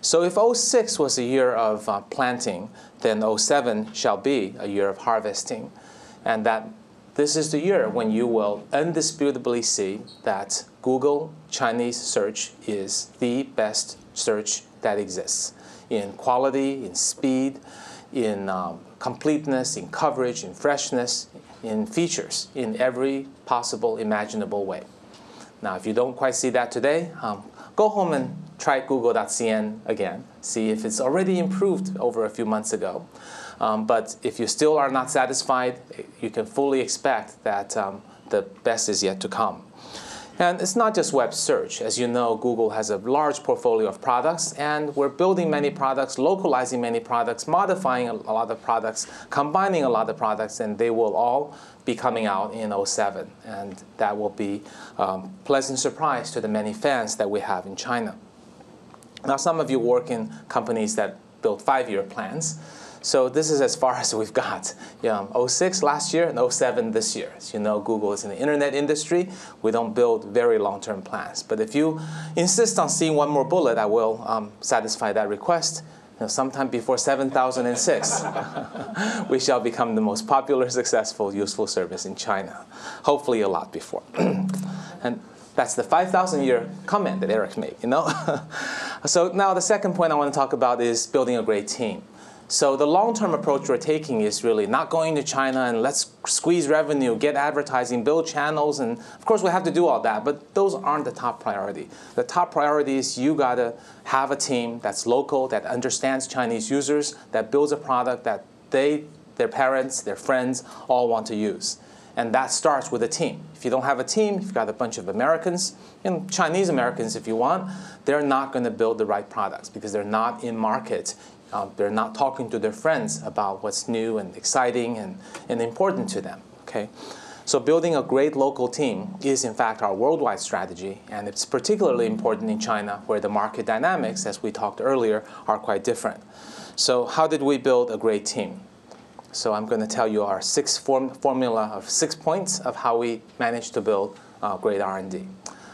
So if 06 was a year of uh, planting, then 07 shall be a year of harvesting. And that this is the year when you will undisputably see that Google Chinese search is the best search that exists in quality, in speed, in um, completeness, in coverage, in freshness, in features, in every possible imaginable way. Now, if you don't quite see that today, um, go home and try google.cn again. See if it's already improved over a few months ago. Um, but if you still are not satisfied, you can fully expect that um, the best is yet to come. And it's not just web search. As you know, Google has a large portfolio of products, and we're building many products, localizing many products, modifying a lot of products, combining a lot of products, and they will all be coming out in 07. And that will be a um, pleasant surprise to the many fans that we have in China. Now, some of you work in companies that build five-year plans. So this is as far as we've got. Yeah, 06 last year and 07 this year. As you know, Google is in the internet industry. We don't build very long-term plans. But if you insist on seeing one more bullet, I will um, satisfy that request. You know, sometime before 7006, we shall become the most popular, successful, useful service in China. Hopefully a lot before. and that's the 5,000 year comment that Eric made, you know? so now the second point I want to talk about is building a great team. So the long-term approach we're taking is really not going to China and let's squeeze revenue, get advertising, build channels, and of course we have to do all that, but those aren't the top priority. The top priority is you gotta have a team that's local, that understands Chinese users, that builds a product that they, their parents, their friends all want to use. And that starts with a team. If you don't have a team, if you've got a bunch of Americans, and Chinese Americans if you want, they're not going to build the right products because they're not in market um, they're not talking to their friends about what's new and exciting and, and important to them. Okay? So building a great local team is in fact our worldwide strategy, and it's particularly important in China where the market dynamics, as we talked earlier, are quite different. So how did we build a great team? So I'm going to tell you our six form formula of six points of how we managed to build uh, great R&D.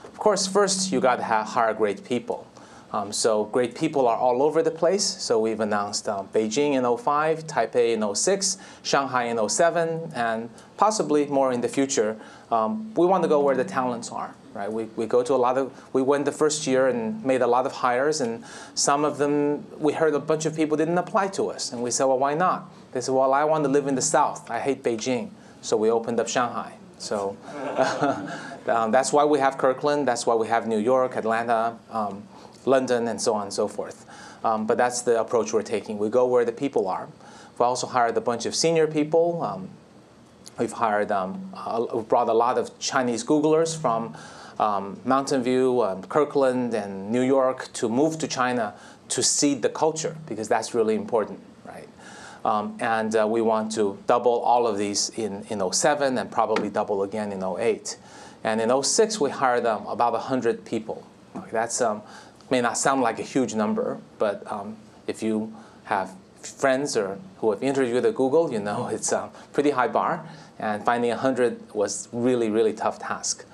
Of course, first you got to hire great people. Um, so great people are all over the place. So we've announced um, Beijing in 05, Taipei in 06, Shanghai in 07, and possibly more in the future. Um, we want to go where the talents are, right? We, we go to a lot of, we went the first year and made a lot of hires, and some of them, we heard a bunch of people didn't apply to us. And we said, well, why not? They said, well, I want to live in the South. I hate Beijing. So we opened up Shanghai. So um, that's why we have Kirkland. That's why we have New York, Atlanta. Um, London, and so on and so forth. Um, but that's the approach we're taking. We go where the people are. We also hired a bunch of senior people. Um, we've hired, uh, we brought a lot of Chinese Googlers from um, Mountain View, um, Kirkland, and New York to move to China to seed the culture because that's really important, right? Um, and uh, we want to double all of these in, in 07 and probably double again in 08. And in 06, we hired um, about 100 people. Okay, that's, um, may not sound like a huge number, but um, if you have friends or who have interviewed at Google, you know it's a pretty high bar, and finding 100 was really, really tough task.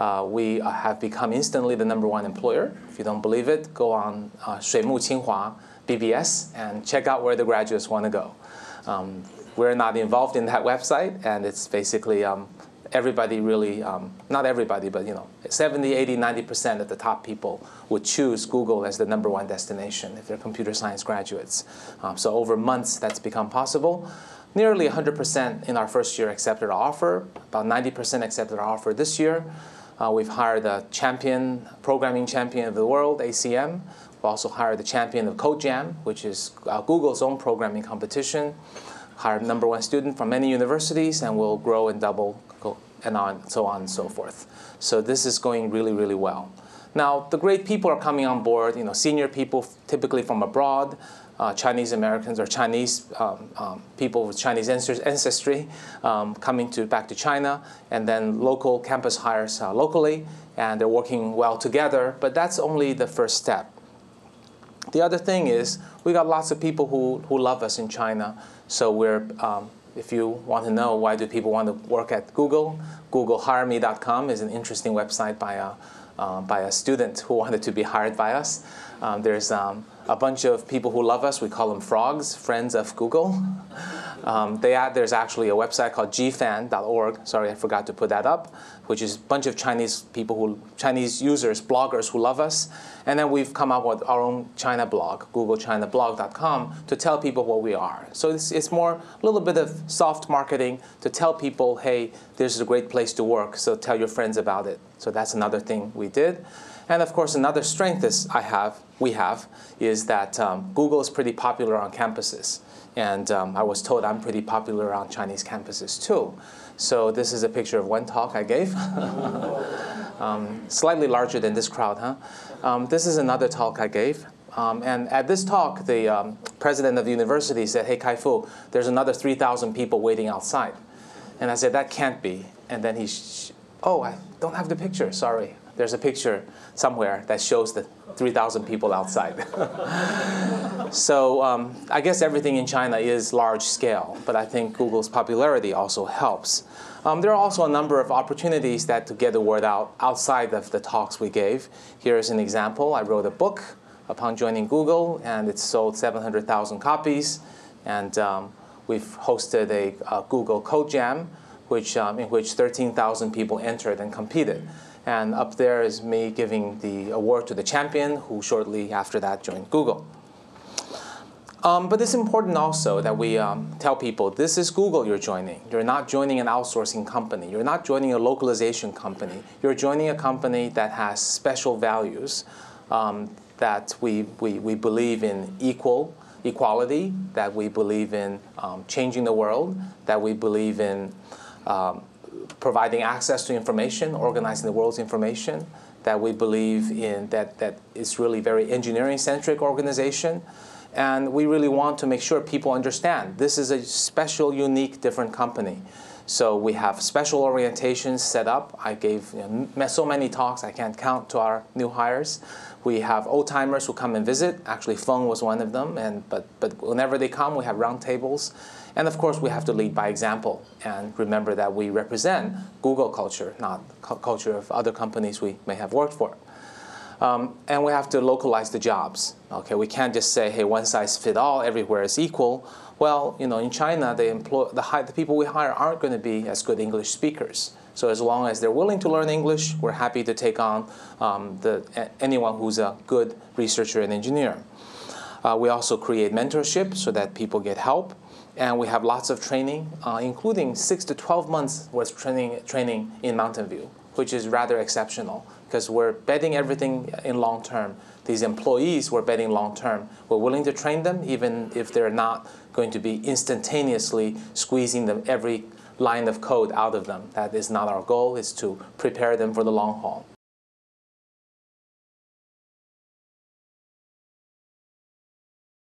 Uh, we have become instantly the number one employer. If you don't believe it, go on uh, Qinghua BBS and check out where the graduates want to go. Um, we're not involved in that website, and it's basically um, everybody really, um, not everybody, but you know, 70, 80, 90% of the top people would choose Google as the number one destination if they're computer science graduates. Um, so over months, that's become possible. Nearly 100% in our first year accepted our offer. About 90% accepted our offer this year. Uh, we've hired a champion, programming champion of the world, ACM. We've also hired the champion of CodeJam, which is uh, Google's own programming competition Hired number one student from many universities, and we'll grow and double, and on, so on and so forth. So this is going really, really well. Now, the great people are coming on board, you know, senior people typically from abroad, uh, Chinese Americans or Chinese um, um, people with Chinese ancestry um, coming to, back to China, and then local campus hires uh, locally, and they're working well together, but that's only the first step. The other thing is we got lots of people who, who love us in China, so we're um, if you want to know why do people want to work at Google, googlehireme.com is an interesting website by a, uh, by a student who wanted to be hired by us. Um, there's um, a bunch of people who love us. We call them frogs, friends of Google. Um, they there's actually a website called gfan.org. Sorry, I forgot to put that up, which is a bunch of Chinese people who, Chinese users, bloggers who love us. And then we've come up with our own China blog, googlechinablog.com, to tell people what we are. So it's, it's more a little bit of soft marketing to tell people, hey, this is a great place to work. So tell your friends about it. So that's another thing we did. And of course, another strength is I have, we have, is that um, Google is pretty popular on campuses. And um, I was told I'm pretty popular on Chinese campuses too. So this is a picture of one talk I gave. um, slightly larger than this crowd, huh? Um, this is another talk I gave. Um, and at this talk, the um, president of the university said, hey, Kai-Fu, there's another 3,000 people waiting outside. And I said, that can't be. And then he, oh, I don't have the picture, sorry. There's a picture somewhere that shows the 3,000 people outside. so um, I guess everything in China is large scale, but I think Google's popularity also helps. Um, there are also a number of opportunities that to get the word out outside of the talks we gave. Here's an example. I wrote a book upon joining Google, and it sold 700,000 copies. And um, we've hosted a, a, Google Code Jam, which, um, in which 13,000 people entered and competed. And up there is me giving the award to the champion, who shortly after that joined Google. Um, but it's important also that we um, tell people this is Google you're joining. You're not joining an outsourcing company. You're not joining a localization company. You're joining a company that has special values um, that we, we, we believe in equal equality, that we believe in um, changing the world, that we believe in um, providing access to information, organizing the world's information, that we believe in that, that it's really very engineering-centric organization. And we really want to make sure people understand this is a special, unique, different company. So we have special orientations set up. I gave you know, so many talks, I can't count to our new hires. We have old timers who come and visit. Actually, Feng was one of them. And, but, but whenever they come, we have roundtables. And of course, we have to lead by example and remember that we represent Google culture, not culture of other companies we may have worked for. Um, and we have to localize the jobs. Okay, we can't just say, hey, one size fit all, everywhere is equal. Well, you know, in China, the, employ, the, high, the people we hire aren't going to be as good English speakers. So as long as they're willing to learn English, we're happy to take on um, the, anyone who's a good researcher and engineer. Uh, we also create mentorship so that people get help. And we have lots of training, uh, including 6 to 12 months worth training, training in Mountain View, which is rather exceptional because we're betting everything in long term. These employees, we're betting long term. We're willing to train them even if they're not going to be instantaneously squeezing them every line of code out of them. That is not our goal, is to prepare them for the long haul.